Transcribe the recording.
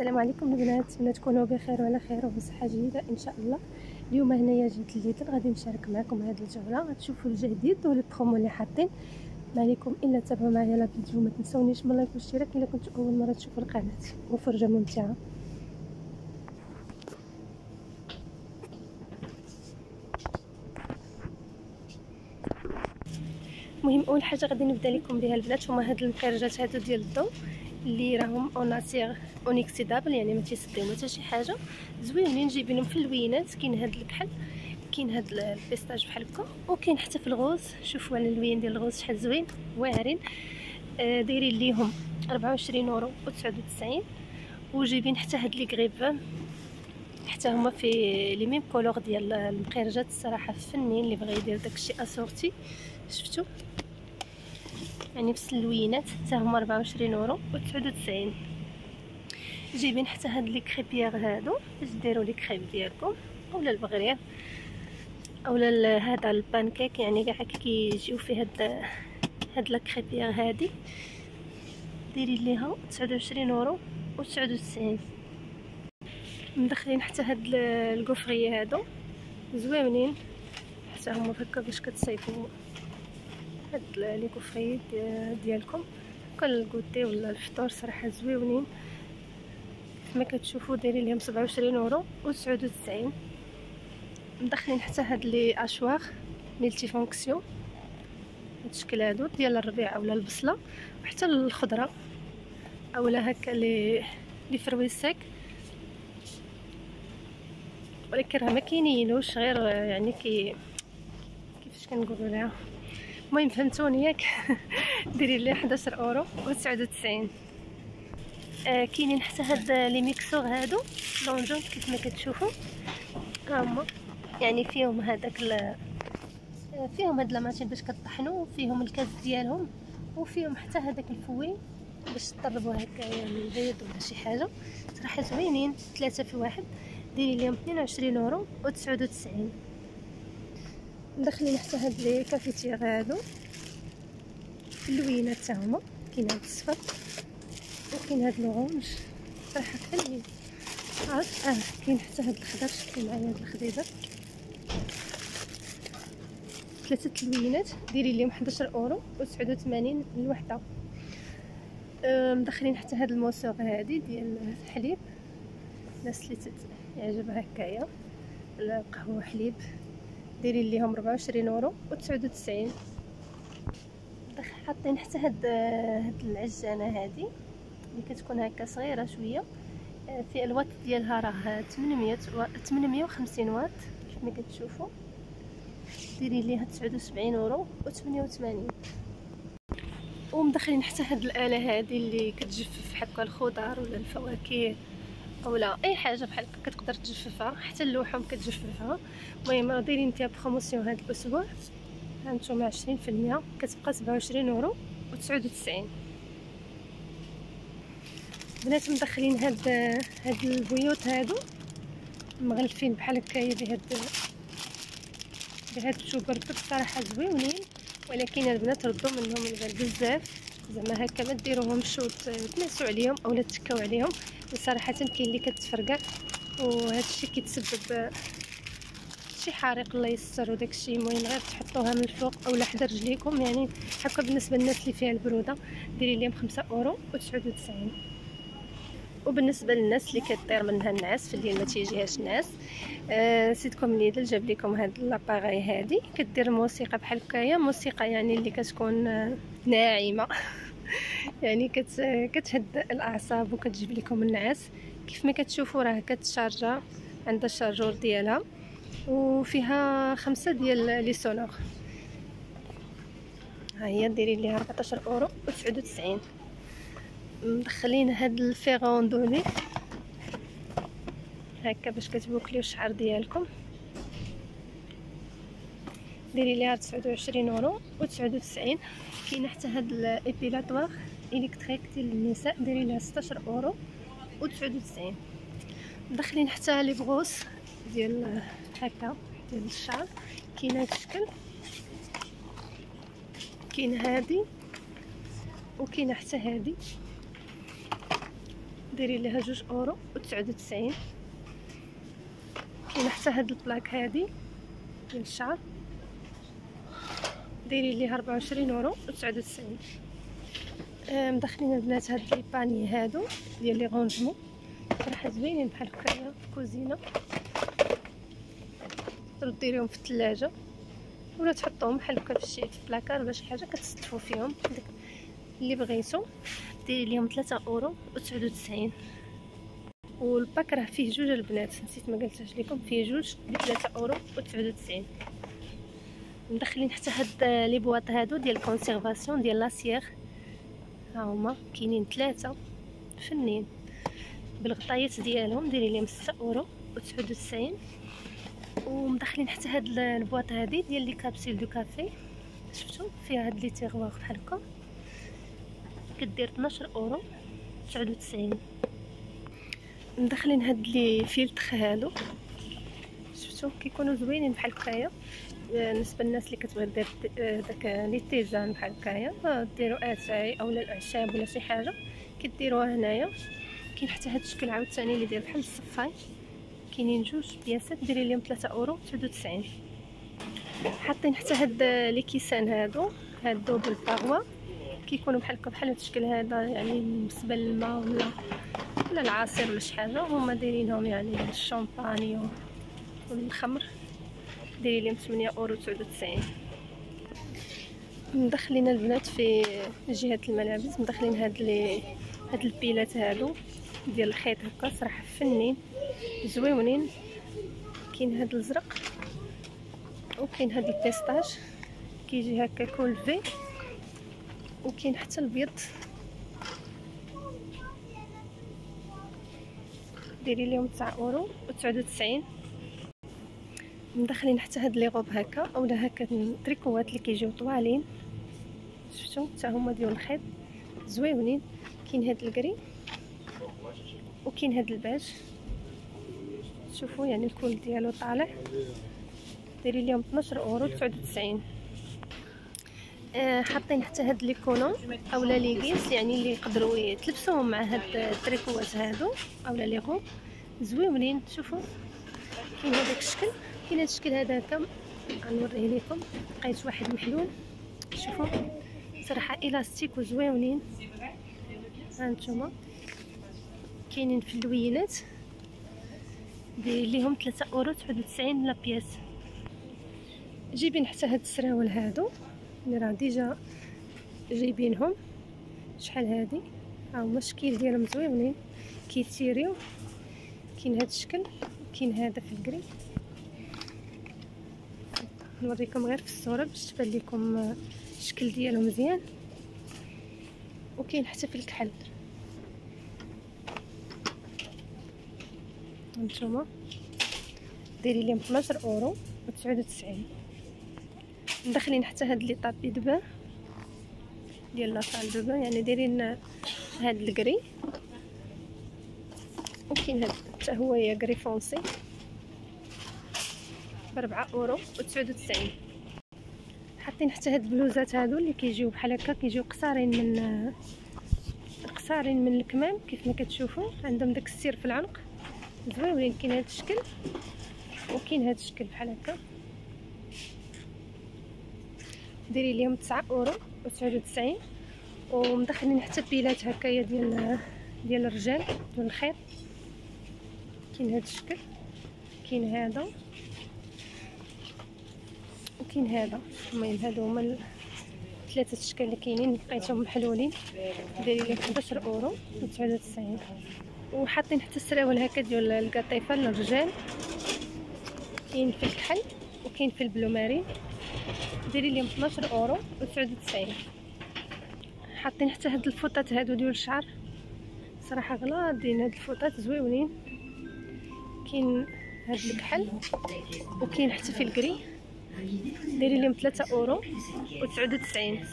السلام عليكم البنات نتمنى تكونوا بخير وعلى خير وبصحة جيدة إن شاء الله. اليوم هنايا جيت ل Lidl غادي نشارك معكم هذه الجولة غتشوفوا الجديد والبرومو اللي حاطين. ما عليكم إلا تابعوا معايا la vidéo ما تنسونيش من like والاشتراك إلا كنتوا أول مرة تشوفوا القناة. وفرجة ممتعة. المهم أول حاجة غادي نبدأ لكم بها البنات هما هاد المكرجات هادو ديال الضوء اللي راهم en acier inoxydable يعني ما تيسديو حتى شي حاجة. زوينين جايبينهم في اللوينات كاين هاد الكحل كاين هاد ال pistache بحال هكا وكاين حتى في ال rose شوفوا على اللوين ديال ال rose شحال زوين واعرين. آه دايرين ليهم 24 أورو و99 وجايبين حتى هاد les grille-pain حتى هما في les mêmes couleurs ديال المقرجات الصراحة فنين اللي بغى يدير داكشي assorti. شفتوا يعني بس اللوينات حتى هما 24 اورو و 99 جايبين حتى هاد les crêpières هادو باش ديروا les crêpes ديالكم أولا البغرير أولا هذا ال pancakes يعني كاع كيجيو في هاد هاد la crêpière هادي. ديري ليها 29 اورو و 99 مدخلين حتى هاد les coffrets هادو زوينين. حتى هما هكا باش كتصيفوا هاد les coffrets ديالكم. كال goûter ولا الفطور صراحة زويونين. كما كتشوفوا دايرين لهم 27 اورو و 99 مدخلين حتى هاد les hachoirs multifonctions. هاد الشكل هادو ديال الربيع اولا البصلة. وحتى الخضرة. أولا هكا les les fruits secs ولكن راه ما كاينينوش غير يعني كي كيفاش كنقولوا لها؟ المهم فهمتوني ياك. ديري لي 11 اورو و 99 آه كاينين حتى هاد les mixeurs هادو plongeants كيف ما كتشوفوا هما. يعني فيهم هذاك آه، فيهم هاد la machine باش كطحنوا وفيهم الكاس ديالهم وفيهم حتى هذاك ال fouet باش تطربوا هكايا من البيض ولا شي حاجة. صراحة زوينين ثلاثة في واحد. ديري ليهم 22 اورو و 99 مدخلين حتى هاد les cafetières هادو. اللوينات حتى هما. كاين هاد الصفر وكاين هاد l'orange صراحة فنين عاد آه كاين حتى هاد الخضر. شفتو معايا هاد الخضيره ثلاثة اللوينات. ديري ليهم 11 أورو و 89 الوحده مدخلين حتى هاد ال mousseur هادي ديال الحليب. الناس اللي يعجبها هكايا. القهوه حليب. دايرين ليهم 24 اورو و 99 حاطين حتى هاد هاد العجانة هادي اللي كتكون هكا صغيرة شوية. في الوات ديالها راه 800 و 850 واط كما كتشوفوا دايرين ليها 79 اورو و 88 ومدخلين حتى هاد الآلة هادي اللي كتجفف هكا الخضر ولا الفواكه. أولا أي حاجة بحال هكا كتقدر تجففها حتى اللوحة كتجففها المهم راه دايرين فيها promotion هذا الأسبوع هانتوما 20% كتبقى 27 اورو و 99 بنات مدخلين هاد هاد البواط هادو مغلفين بحال هكايا بهاد بهاد الشوكر بصراحه زويونين ولكن البنات ردوا منهم البال بزاف. زعما هكا ما ديروهمش وتناسوا عليهم اولا تكاو عليهم. صراحة كاين اللي كتفرقع وهذا الشيء كيتسبب شي حريق الله يستر وداكشي. المهم غير تحطوها من الفوق اولا حدا رجليكم. يعني هكا بالنسبة للناس اللي فيها البرودة ديري ليهم 5 أورو و 99 وبالنسبة للناس اللي كطير منها النعاس في الليل ما تيجيهاش النعاس آه Lidl جاب لكم هاد l'appareil هادي. كدير موسيقى بحال هكايا. موسيقى يعني اللي كتكون آه ناعمة. يعني كت كتهد الأعصاب وكتجيب لكم النعاس. كيف ما كتشوفوا راه كتشارجا عندها ال chargeur ديالها. وفيها خمسة ديال les sonores. ها هي ديري ليها 14 أورو. و 99 مدخلين هاد ال fer à onduler هكا باش كتبوكليو الشعر ديالكم. ديري ليها 29 اورو و 99 كاينة حتى هاد ال épilatoire électrique ديال النساء. ديري ليها 16 اورو و 99 داخلين حتى les brosses ديال هكا ديال الشعر. كاين هاد الشكل. كاين هادي. وكاينة حتى هادي. ديري ليها جوج اورو وتسعود وتسعين. كاينة حتى هاد ال plaque هادي ديال الشعر. ديري ليها ربعة وعشرين اورو وتسعود وتسعين. مدخلين البنات هاد les paniers هادو ديال les rangements صراحة زوينين بحال هكايا في الكوزينه تقدروا ديريهم في الثلاجه ولا تحطوهم بحال هكا في شي في بلاكار ولا شي حاجة كتستفوا فيهم اللي بغيتو. دايرين ليهم 3 أورو و99 وال pack راه فيه جوج البنات نسيت ما قلتهاش لكم فيه جوج ب 3 اورو و99 مدخلين حتى هاد les boîtes هادو ديال ال conservation ديال l'acier ها هما كاينين ثلاثة فنين. بالغطايات ديالهم دايرين ليهم 6 أورو و99 ومدخلين حتى هاد ال boîtes هادي ديال les capsules de café شفتوا فيها هاد les tiroirs بحال هكا. كدير 12 اورو 99 مدخلين هاد les filtres هادو. شفتوا كيكونوا زوينين بحال هكايا. بالنسبة للناس اللي كتبغي دير داك les tisanes بحال هكايا ديروا اتاي اولا الاعشاب ولا شي حاجة كديروها هنايا. كاين حتى هاد الشكل عاوتاني اللي داير بحال الصفاي. كاينين جوج بياسات دايرين لهم 3 أورو 99 حاطين حتى هاد لي كيسان هادو هاد دوبل باغوا كيكونوا بحال هكا بحال الشكل هذا يعني بالنسبة للماء ولا ولا العصير ولا شي حاجة هما دايرينهم يعني الشامباني والخمر. دايرين لهم 8 أورو 99 مدخلين البنات في جهة الملابس مدخلين هاد لي هاد البيلات هادو ديال الخيط هكا صراحة فنين زويونين. كاين هاد الازرق وكاين هاد ال pistache. كيجي هكا col V وكاين حتى البيض. دايرين ليهم 9 أورو و99 مدخلين حتى هاد les robes هكا اولا هكا تريكوات اللي كيجيو طوالين. شفتوا حتى هما ديال الخيط. زويونين. كاين هاد ال gris. وكاين هاد الباج. شوفوا يعني ال col ديالو طالع. دايرين ليهم 12 أورو 99 آه حاطين حتى هاد les collants اولا لي غيس يعني اللي يقدروا يتلبسوهم مع هاد التريكوات هادو اولا les robes زوينين شوفوا كاين هذاك الشكل. كاين هاد الشكل هذا هكا غنوريه لكم لقيت واحد محلول. شوفوا صراحة élastique وزوينين هانتوما كاينين في اللوينات. ليهم 3 أورو 99 la pièce. جايبين حتى هاد السراول هادو. راه déjà جايبينهم. شحال هادي؟ ها هما الشكل ديالهم زوينين. كيتيريو كاين هاد الشكل كاين هذا في ال gris نوريكم غير في الصورة باش تبان لكم الشكل ديالو مزيان. وكاين حتى في الكحل. هانتوما. دايرين ليهم 12 أورو و 99 مدخلين حتى هاد les tapis de bain. ديال la salle de bain. يعني دايرين هاد ال gris. وكاين هاد حتى هو يا gris foncé. بربعة أورو و 99 حاطين حتى هاد البلوزات هادو اللي كيجيو بحال هكا كيجيو قصارين من قصارين من الكمام كيف ما كتشوفوا. عندهم داك السير في العنق. زوينين كاين هاد الشكل. وكاين هاد الشكل بحال هكا. دايرين ليهم 9 أورو و 99 ومدخلين حتى بيلات هكايا ديال ديال الرجال ديال الخيط كاين هاد الشكل كاين هذا وكاين هذا. المهم هادو هما ثلاثة اشكال اللي كاينين لقيتهم محلولين. دايرين لهم 11 أورو و 99 وحاطين حتى السراول هكا ديال القطيفة للرجال. كاين في الكحل وكاين في ال bleu marine دايرين لهم 12 أورو و 99 حاطين حتى هاد الفوطات هادو ديال الشعر. صراحة غلاضين هاد الفوطات زويونين. كاين هاد الكحل وكاين حتى في الكري. دايرين لهم 3 أورو و 99